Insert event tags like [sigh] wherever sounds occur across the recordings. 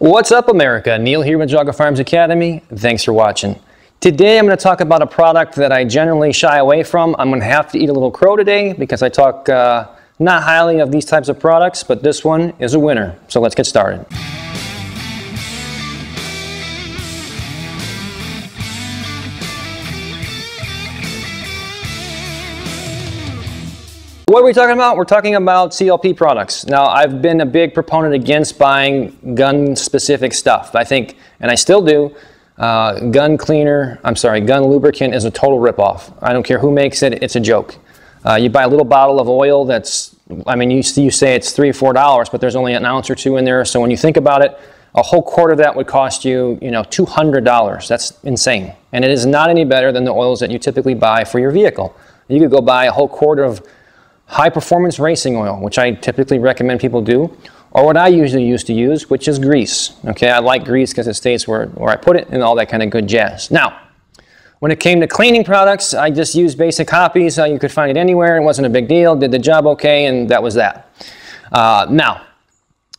What's up, America? Neil here with Geauga Firearms Academy. Thanks for watching. Today I'm going to talk about a product that I generally shy away from. I'm going to have to eat a little crow today because I talk uh, not highly of these types of products, but this one is a winner. So let's get started. What are we talking about? We're talking about CLP products. Now, I've been a big proponent against buying gun specific stuff. I think, and I still do, uh, gun cleaner, I'm sorry, gun lubricant is a total ripoff. I don't care who makes it, it's a joke. Uh, you buy a little bottle of oil that's, I mean, you, you say it's three, or four dollars, but there's only an ounce or two in there. So when you think about it, a whole quart of that would cost you, you know, $200. That's insane. And it is not any better than the oils that you typically buy for your vehicle. You could go buy a whole quart of high performance racing oil, which I typically recommend people do, or what I usually used to use, which is grease. Okay, I like grease because it stays where, where I put it and all that kind of good jazz. Now, when it came to cleaning products, I just used basic Hoppe's. Uh, you could find it anywhere. It wasn't a big deal. Did the job okay, and that was that. Uh, now,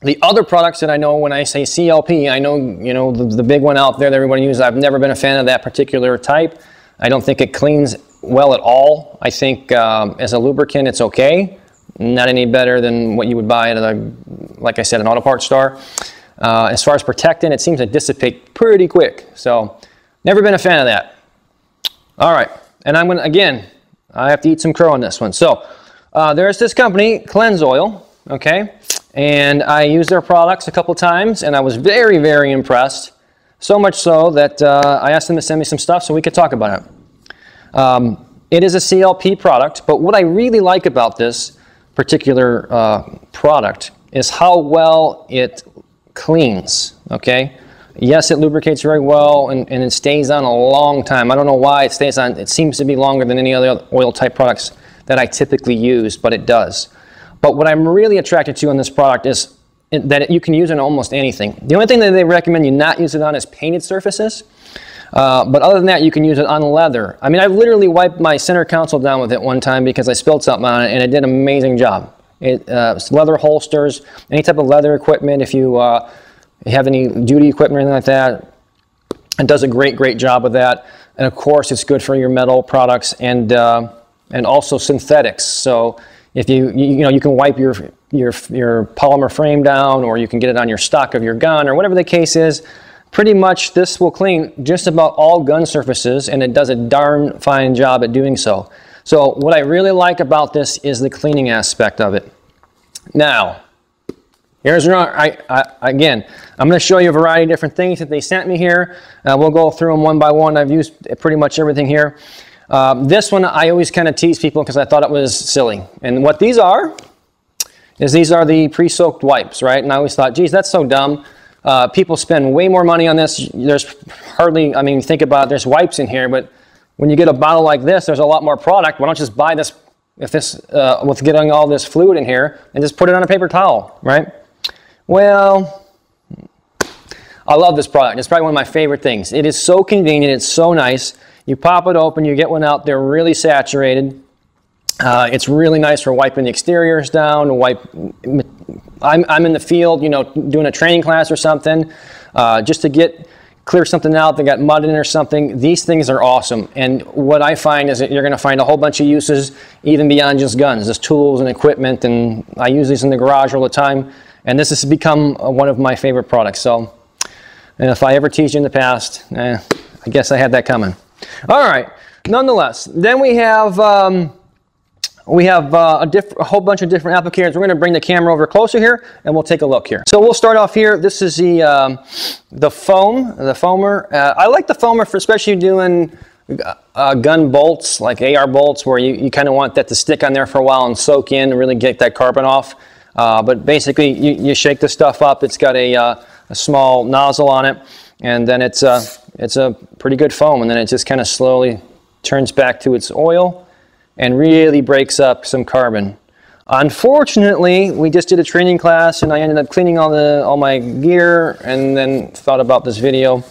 the other products that I know when I say CLP, I know you know the, the big one out there that everybody uses. I've never been a fan of that particular type. I don't think it cleans well at all. I think um, as a lubricant, it's okay. Not any better than what you would buy at a, like I said, an auto parts store. Uh, as far as protectant, it seems to dissipate pretty quick. So, never been a fan of that. All right, and I'm gonna again, I have to eat some crow on this one. So, uh, there's this company, Clenzoil. Okay, and I used their products a couple times, and I was very, very impressed. So much so that uh, I asked them to send me some stuff so we could talk about it. Um, it is a CLP product, but what I really like about this particular uh, product is how well it cleans, okay? Yes, it lubricates very well and, and it stays on a long time. I don't know why it stays on. It seems to be longer than any other oil type products that I typically use, but it does. But what I'm really attracted to on this product is that you can use it on almost anything. The only thing that they recommend you not use it on is painted surfaces. Uh, but other than that, you can use it on leather. I mean, I've literally wiped my center console down with it one time because I spilled something on it, and it did an amazing job. It, uh, leather holsters, any type of leather equipment, if you, uh, have any duty equipment or anything like that, it does a great, great job with that. And of course, it's good for your metal products and, uh, and also synthetics. So if you, you, you know, you can wipe your, your, your polymer frame down or you can get it on your stock of your gun or whatever the case is. Pretty much this will clean just about all gun surfaces and it does a darn fine job at doing so. So what I really like about this is the cleaning aspect of it. Now, here's I, I, again, I'm going to show you a variety of different things that they sent me here. Uh, we'll go through them one by one. I've used pretty much everything here. Um, this one I always kind of tease people because I thought it was silly. And what these are is these are the pre-soaked wipes, right? And I always thought, geez, that's so dumb. Uh, people spend way more money on this. There's hardly, I mean, think about there's wipes in here, but when you get a bottle like this, there's a lot more product. Why don't you just buy this, if this, uh, with getting all this fluid in here, and just put it on a paper towel, right? Well, I love this product. It's probably one of my favorite things. It is so convenient. It's so nice. You pop it open, you get one out They're really saturated. Uh, it's really nice for wiping the exteriors down, wipe. I'm, I'm in the field, you know, doing a training class or something, uh, just to get clear something out that got mud in or something. These things are awesome. And what I find is that you're going to find a whole bunch of uses even beyond just guns, just tools and equipment. And I use these in the garage all the time. And this has become uh, one of my favorite products. So, and if I ever teased you in the past, eh, I guess I had that coming. All right. Nonetheless, then we have. Um, we have uh, a, a, whole bunch of different applicators. We're going to bring the camera over closer here, and we'll take a look here. So we'll start off here. This is the um, the foam, the foamer. Uh, I like the foamer for especially doing uh, gun bolts, like AR bolts, where you, you kind of want that to stick on there for a while and soak in and really get that carbon off. Uh, but basically, you, you, shake the stuff up. It's got a, uh, a small nozzle on it, and then it's a, uh, it's a pretty good foam, and then it just kind of slowly turns back to its oil and really breaks up some carbon. Unfortunately, we just did a training class and I ended up cleaning all, the, all my gear and then thought about this video.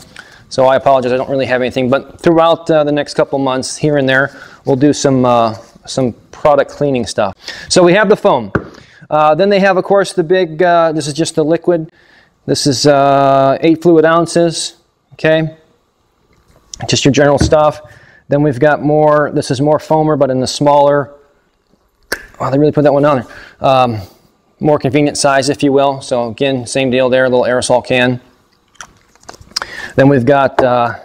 So I apologize, I don't really have anything, but throughout uh, the next couple months, here and there, we'll do some, uh, some product cleaning stuff. So we have the foam. Uh, then they have, of course, the big, uh, this is just the liquid. This is uh, eight fluid ounces, okay? Just your general stuff. Then we've got more, this is more foamer, but in the smaller, wow, they really put that one on there. Um, more convenient size, if you will. So again, same deal there, a little aerosol can. Then we've got uh,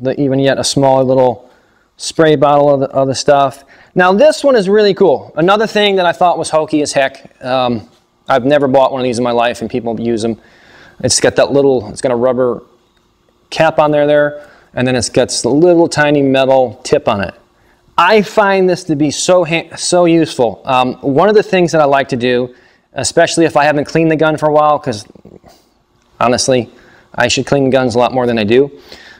the, even yet a smaller little spray bottle of the, of the, stuff. Now this one is really cool. Another thing that I thought was hokey as heck. Um, I've never bought one of these in my life and people use them. It's got that little, it's got a rubber cap on there there, and then it's got a little tiny metal tip on it. I find this to be so, so useful. Um, one of the things that I like to do, especially if I haven't cleaned the gun for a while, because honestly, I should clean guns a lot more than I do,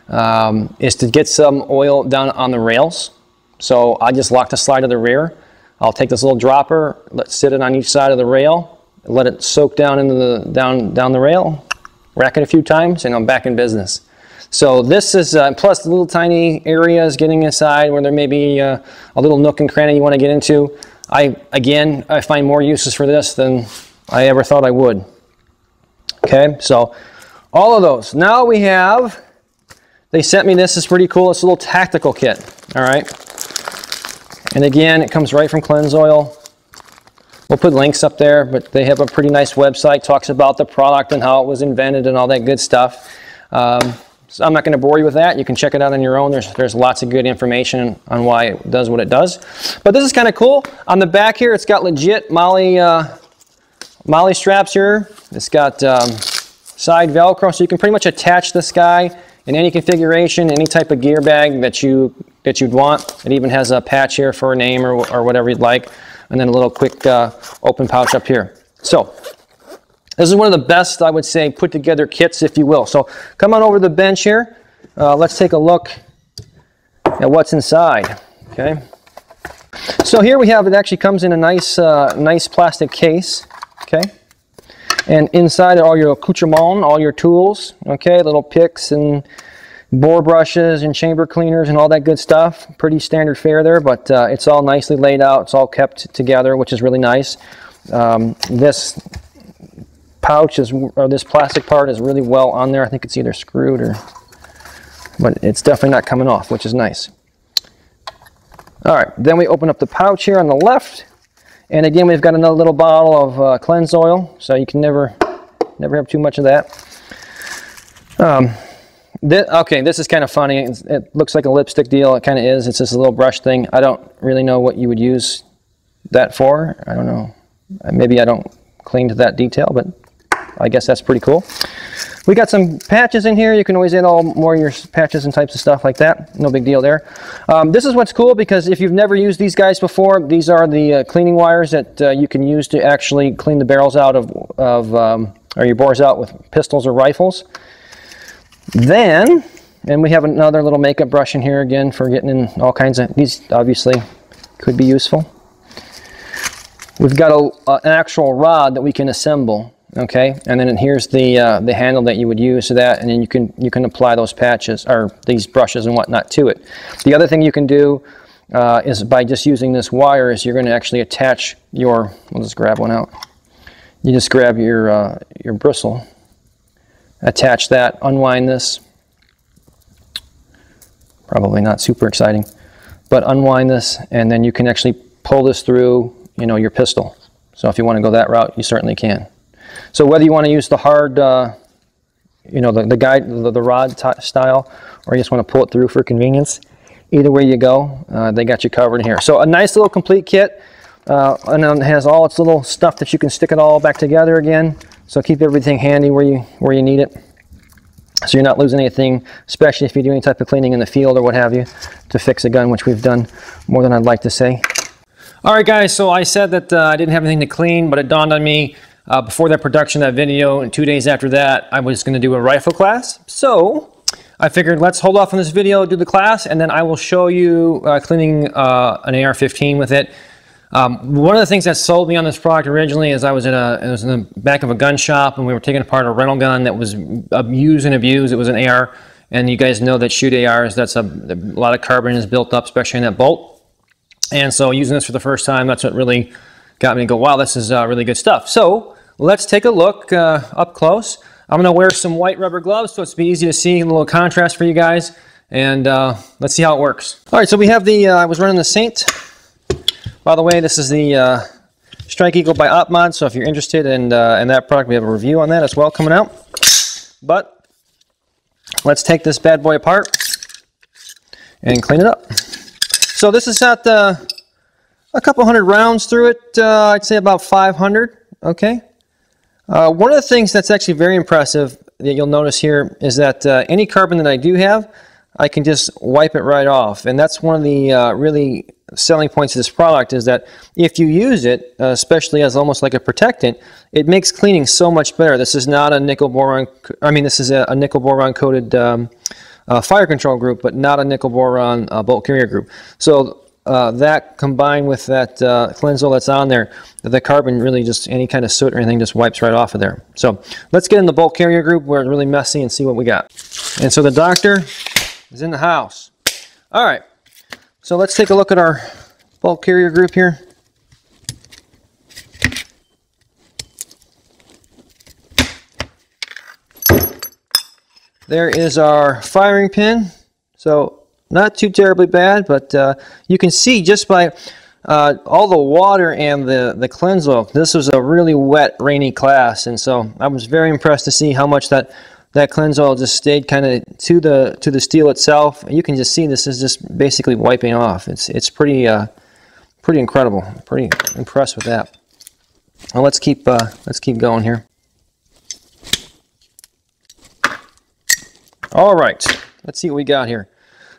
um, is to get some oil down on the rails. So I just lock the slide of the rear. I'll take this little dropper, let sit it on each side of the rail, let it soak down into the down down the rail, rack it a few times, and I'm back in business. So this is, uh, plus the little tiny areas getting inside where there may be uh, a little nook and cranny you want to get into. I, again, I find more uses for this than I ever thought I would. Okay, so all of those. Now we have, they sent me this, is pretty cool. It's a little tactical kit, all right? And again, it comes right from Clenzoil. We'll put links up there, but they have a pretty nice website, talks about the product and how it was invented and all that good stuff. Um, so I'm not going to bore you with that. You can check it out on your own. There's, there's lots of good information on why it does what it does. But this is kind of cool. On the back here, it's got legit molly, uh, MOLLE straps here. It's got um, side Velcro, so you can pretty much attach this guy in any configuration, any type of gear bag that, you, that you'd want. It even has a patch here for a name or, or whatever you'd like. And then a little quick uh, open pouch up here. So this is one of the best, I would say, put together kits, if you will. So come on over to the bench here. Uh, let's take a look at what's inside, okay? So here we have, it actually comes in a nice, uh, nice plastic case, okay? And inside are all your accoutrements, all your tools, okay? Little picks and bore brushes and chamber cleaners and all that good stuff. Pretty standard fare there, but uh, it's all nicely laid out. It's all kept together, which is really nice. Um, this pouch is, or this plastic part is really well on there. I think it's either screwed or, but it's definitely not coming off, which is nice. All right, then we open up the pouch here on the left. And again, we've got another little bottle of uh, Clenzoil, so you can never, never have too much of that. Um, this, okay, this is kind of funny. It's, it looks like a lipstick deal. It kind of is. It's just a little brush thing. I don't really know what you would use that for. I don't know. Maybe I don't cling to that detail, but I guess that's pretty cool. We got some patches in here. You can always add all more of your patches and types of stuff like that. No big deal there. Um, this is what's cool because if you've never used these guys before, these are the uh, cleaning wires that uh, you can use to actually clean the barrels out of, of um, or your bores out with pistols or rifles. Then, and we have another little makeup brush in here again for getting in all kinds of, these obviously could be useful. We've got a, an actual rod that we can assemble okay and then here's the uh, the handle that you would use to that and then you can you can apply those patches or these brushes and whatnot to it. The other thing you can do uh, is by just using this wire is you're going to actually attach your we'll just grab one out. You just grab your uh, your bristle attach that unwind this. Probably not super exciting but unwind this and then you can actually pull this through you know your pistol. So if you want to go that route you certainly can so whether you want to use the hard, uh, you know, the, the guide, the, the rod style, or you just want to pull it through for convenience, either way you go, uh, they got you covered in here. So a nice little complete kit, uh, and it has all its little stuff that you can stick it all back together again. So keep everything handy where you where you need it. So you're not losing anything, especially if you do any type of cleaning in the field or what have you, to fix a gun, which we've done more than I'd like to say. All right, guys, so I said that uh, I didn't have anything to clean, but it dawned on me uh, before that production, that video, and two days after that, I was going to do a rifle class. So I figured let's hold off on this video, do the class, and then I will show you uh, cleaning uh, an AR-15 with it. Um, one of the things that sold me on this product originally is I was in a was in the back of a gun shop and we were taking apart a rental gun that was used and abused. It was an AR, and you guys know that shoot ARs. That's a, a lot of carbon is built up, especially in that bolt. And so using this for the first time, that's what really got me to go, wow, this is uh, really good stuff. So let's take a look uh, up close. I'm going to wear some white rubber gloves so it's be easy to see, a little contrast for you guys. And uh, let's see how it works. All right, so we have the, uh, I was running the Saint. By the way, this is the uh, Strike Eagle by OpMod, so if you're interested in, uh, in that product, we have a review on that as well coming out. But let's take this bad boy apart and clean it up. So this has got uh, a couple hundred rounds through it. I'd say about 500. Okay. Uh, one of the things that's actually very impressive that you'll notice here is that uh, any carbon that I do have, I can just wipe it right off. And that's one of the uh, really selling points of this product is that if you use it, uh, especially as almost like a protectant, it makes cleaning so much better. This is not a nickel boron, I mean, this is a, a nickel boron coated um, uh, fire control group, but not a nickel boron uh, bolt carrier group. So uh, that combined with that uh, Clenzoil that's on there, the carbon really just, any kind of soot or anything just wipes right off of there. So let's get in the bolt carrier group where it's really messy and see what we got. And so the doctor is in the house. All right. So let's take a look at our bolt carrier group here. There is our firing pin. So not too terribly bad, but uh, you can see just by uh, all the water and the, the Clenzoil, this was a really wet, rainy class. And so I was very impressed to see how much that that Clenzoil just stayed kind of to the to the steel itself. You can just see this is just basically wiping off. It's it's pretty uh, pretty incredible. Pretty impressed with that. Well, let's keep uh, let's keep going here. All right, let's see what we got here.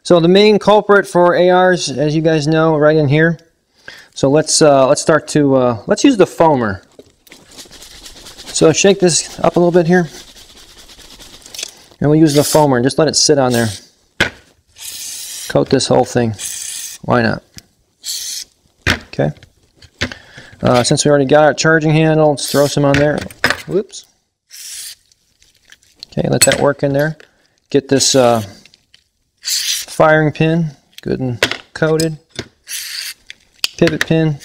So the main culprit for ARs, as you guys know, right in here. So let's uh, let's start to uh, let's use the foamer. So shake this up a little bit here. And we'll use the foamer and just let it sit on there. Coat this whole thing. Why not? Okay. Uh, since we already got our charging handle, let's throw some on there. Whoops. Okay, let that work in there. Get this uh, firing pin good and coated. Pivot pin.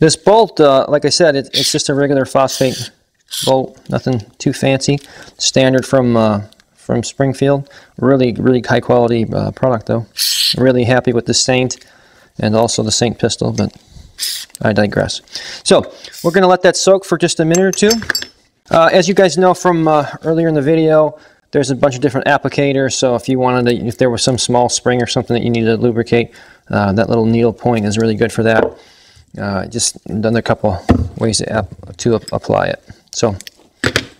This bolt, uh, like I said, it, it's just a regular phosphate bolt, nothing too fancy. Standard from uh, from Springfield. Really, really high quality uh, product though. Really happy with the Saint and also the Saint pistol, but I digress. So we're going to let that soak for just a minute or two. Uh, as you guys know from uh, earlier in the video, there's a bunch of different applicators. So if you wanted to, if there was some small spring or something that you needed to lubricate, uh, that little needle point is really good for that. Uh, just done a couple ways to, to apply it. So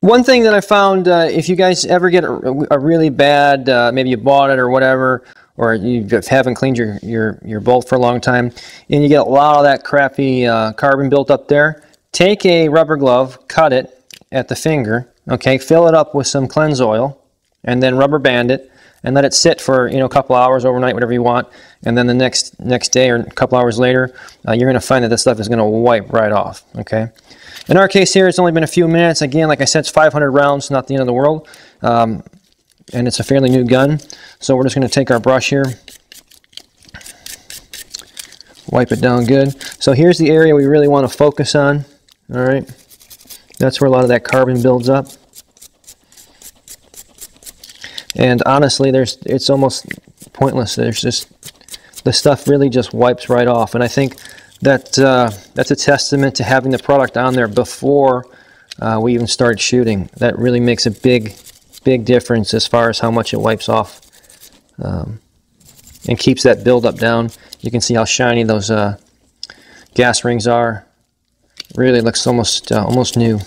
one thing that I found, uh, if you guys ever get a, a really bad, uh, maybe you bought it or whatever, or you haven't cleaned your, your, your bolt for a long time, and you get a lot of that crappy uh, carbon built up there, take a rubber glove, cut it at the finger, okay, fill it up with some Clenzoil, and then rubber band it, and let it sit for you know a couple hours overnight, whatever you want, and then the next next day or a couple hours later, uh, you're going to find that this stuff is going to wipe right off. Okay. In our case here, it's only been a few minutes. Again, like I said, it's 500 rounds, not the end of the world, um, and it's a fairly new gun. So we're just going to take our brush here, wipe it down good. So here's the area we really want to focus on. All right. That's where a lot of that carbon builds up. And honestly, there's it's almost pointless. There's just the stuff really just wipes right off. And I think that uh, that's a testament to having the product on there before uh, we even start shooting. That really makes a big, big difference as far as how much it wipes off um, and keeps that buildup down. You can see how shiny those uh, gas rings are. Really looks almost uh, almost new.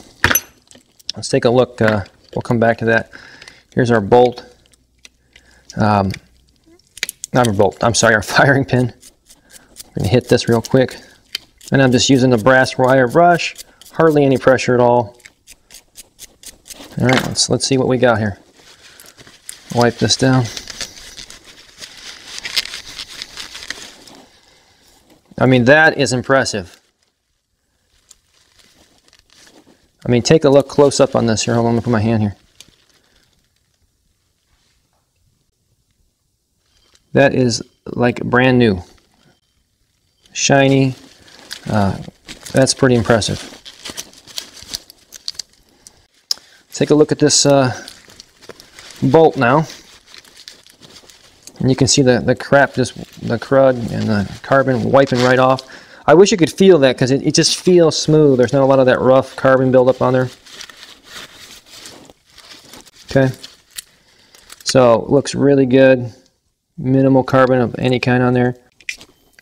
Let's take a look. Uh, we'll come back to that. Here's our bolt. Um, not our bolt, I'm sorry, our [laughs] firing pin. I'm going to hit this real quick. And I'm just using the brass wire brush. Hardly any pressure at all. All right, let's, let's see what we got here. Wipe this down. I mean, that is impressive. I mean, take a look close up on this here. Hold on, let me put my hand here. That is like brand new. shiny. Uh, that's pretty impressive. Take a look at this uh, bolt now. And you can see the, the crap, just the crud and the carbon wiping right off. I wish you could feel that because it, it just feels smooth. There's not a lot of that rough carbon buildup on there. Okay. So looks really good. Minimal carbon of any kind on there.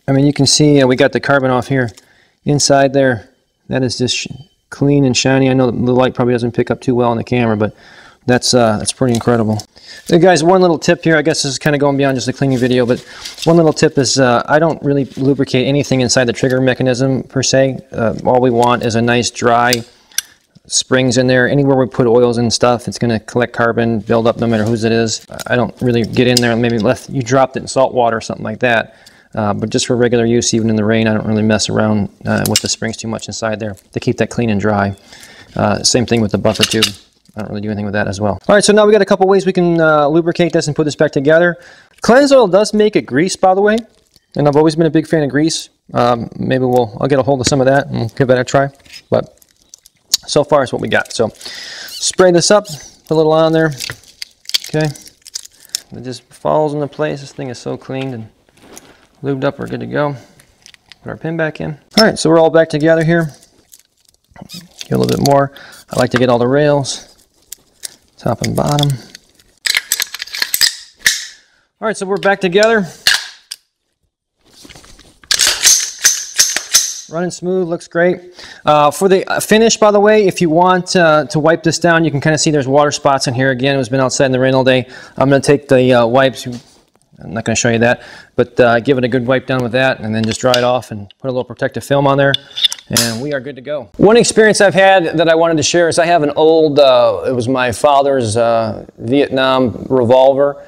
I mean, you can see uh, we got the carbon off here. Inside there, that is just clean and shiny. I know the light probably doesn't pick up too well on the camera, but that's uh, that's pretty incredible. Hey guys, one little tip here. I guess this is kind of going beyond just a cleaning video, but one little tip is uh, I don't really lubricate anything inside the trigger mechanism per se. Uh, all we want is a nice dry springs in there. Anywhere we put oils and stuff, it's going to collect carbon, build up no matter whose it is. I don't really get in there. Maybe left you dropped it in salt water or something like that. Uh, but just for regular use, even in the rain, I don't really mess around uh, with the springs too much inside there to keep that clean and dry. Uh, same thing with the buffer tube. I don't really do anything with that as well. All right, so now we got a couple ways we can uh, lubricate this and put this back together. Clenzoil does make a grease, by the way, and I've always been a big fan of grease. Um, maybe we'll I'll get a hold of some of that and give that a try. But so far is what we got. So spray this up, put a little on there. Okay, it just falls into place. This thing is so cleaned and lubed up. We're good to go. Put our pin back in. All right, so we're all back together here. Get a little bit more. I like to get all the rails top and bottom. All right, so we're back together. Running smooth, looks great. Uh, for the finish, by the way, if you want uh, to wipe this down, you can kind of see there's water spots in here. Again, it's been outside in the rain all day. I'm going to take the uh, wipes. I'm not going to show you that, but uh, give it a good wipe down with that and then just dry it off and put a little protective film on there and we are good to go. One experience I've had that I wanted to share is I have an old, uh, it was my father's uh, Vietnam revolver,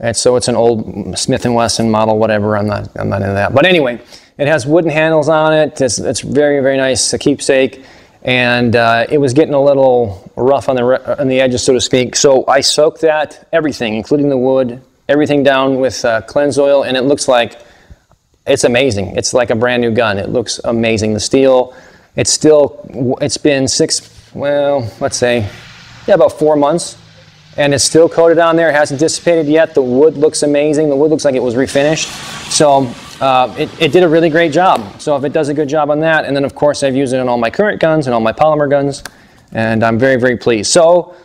and so it's an old Smith & Wesson model, whatever, I'm not, I'm not into that. But anyway, it has wooden handles on it, it's, it's very, very nice, a keepsake, and uh, it was getting a little rough on the, on the edges, so to speak, so I soaked that, everything, including the wood, everything down with uh, Clenzoil, and it looks like it's amazing. It's like a brand new gun. It looks amazing. The steel, it's still, it's been six, well, let's say, yeah, about four months. And it's still coated on there. It hasn't dissipated yet. The wood looks amazing. The wood looks like it was refinished. So uh, it, it did a really great job. So if it does a good job on that, and then of course I've used it on all my current guns and all my polymer guns, and I'm very, very pleased. So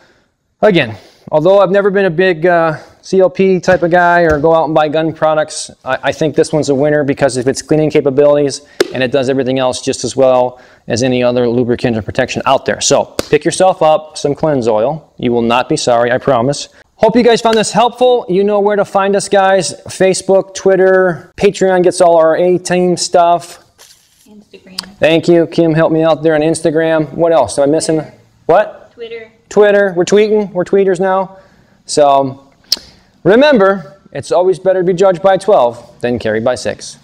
again, although I've never been a big uh, CLP type of guy or go out and buy gun products, I, I, think this one's a winner because of its cleaning capabilities and it does everything else just as well as any other lubricant or protection out there. So pick yourself up some Clenzoil. You will not be sorry, I promise. Hope you guys found this helpful. You know where to find us, guys. Facebook, Twitter, Patreon gets all our A-team stuff. Instagram. Thank you. Kim helped me out there on Instagram. What else? Am I missing? What? Twitter. Twitter. We're tweeting. We're tweeters now. So Remember, it's always better to be judged by 12 than carried by 6.